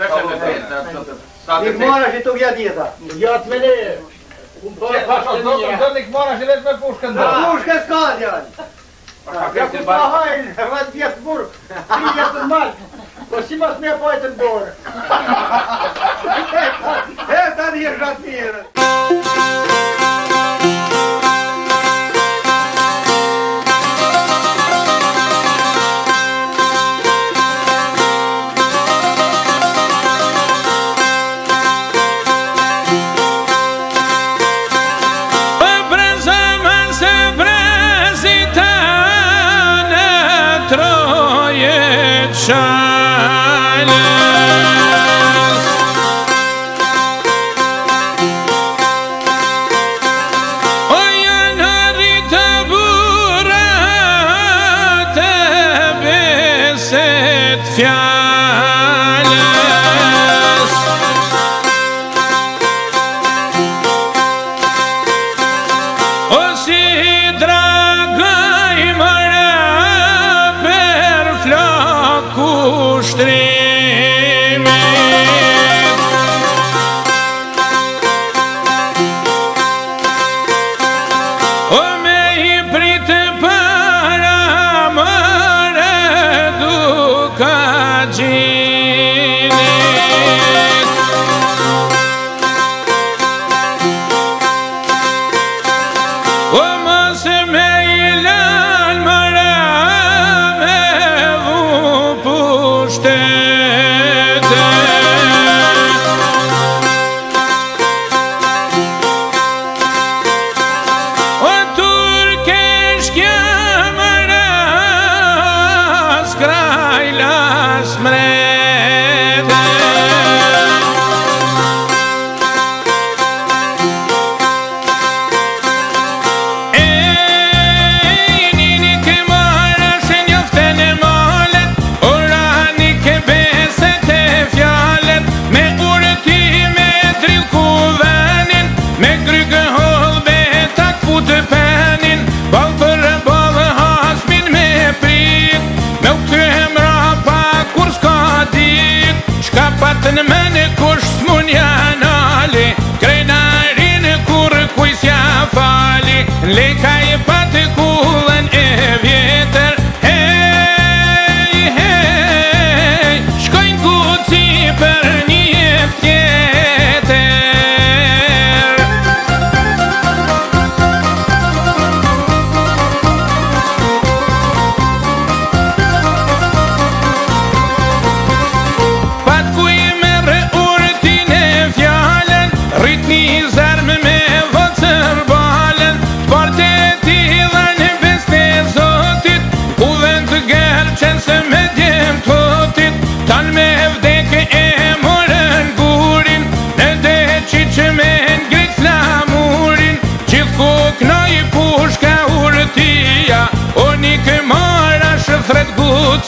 Ne kemora që tu gjatë dieta. Gjatë me ne. Un do të ndonë ne kemora që vetë me pushkë ndo. Pushkë pra, ka djan. Ka pjesë ba. Ha, vet pjesë burr. Ti mal. Po si mos më pojtë E tani je gjatë düşeriz Ayın heri tebure tebeset fiyat Shri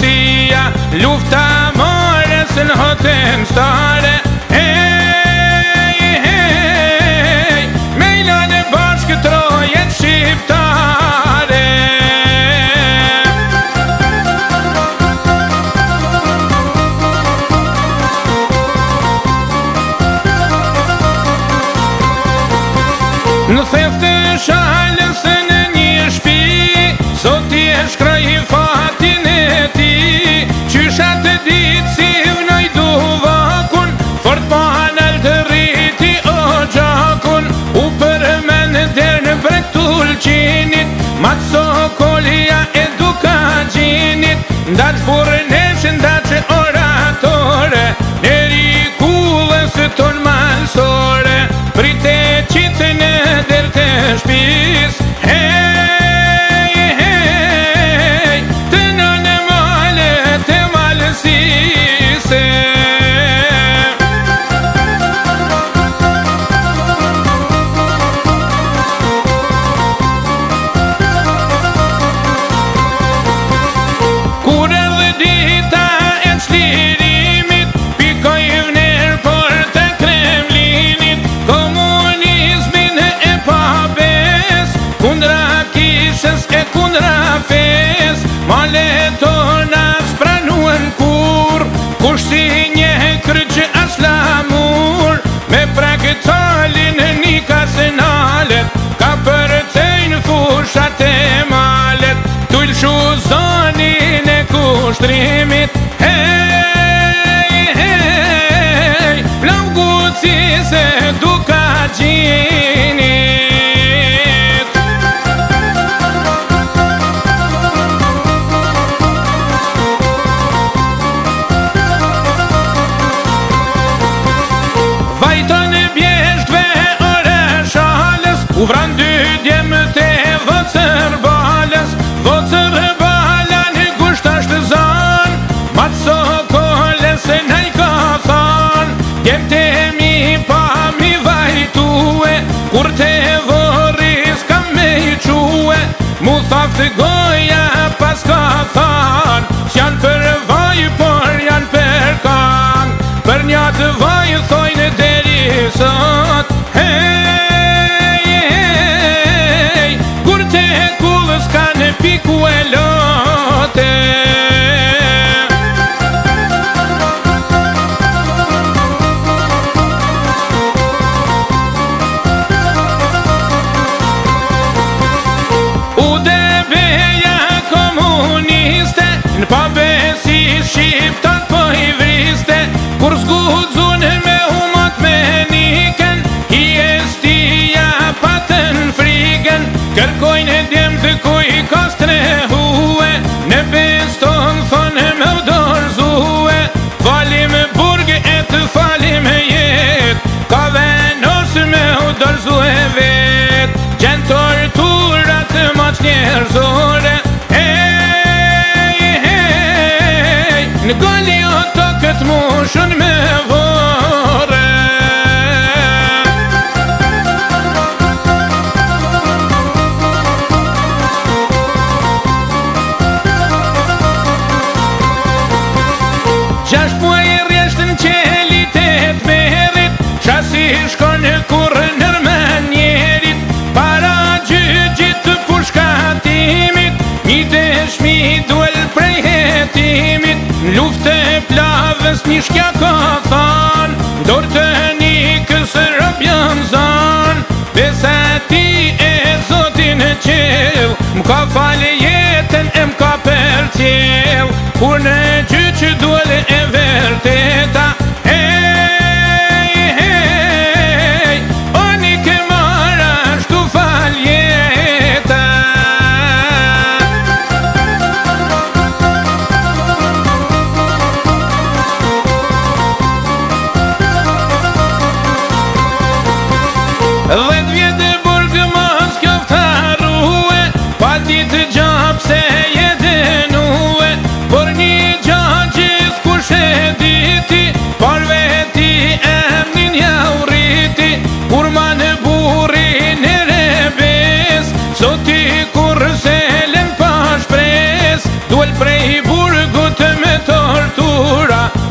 tia lufta mojë sen hotel so Couvrant du Düşün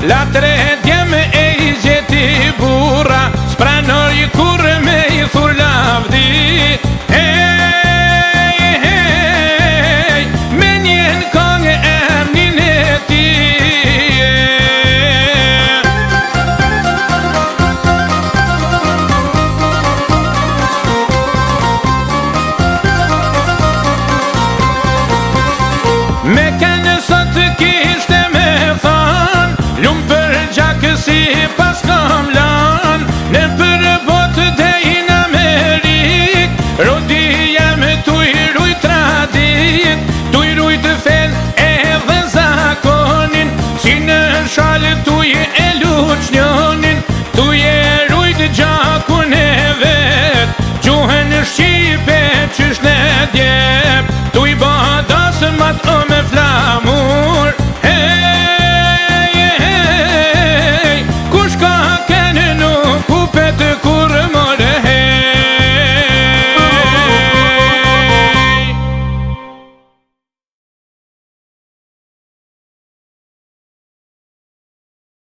La tre e djemë e i gjeti bura Spranoj i kur me i thur lavdi шали тут.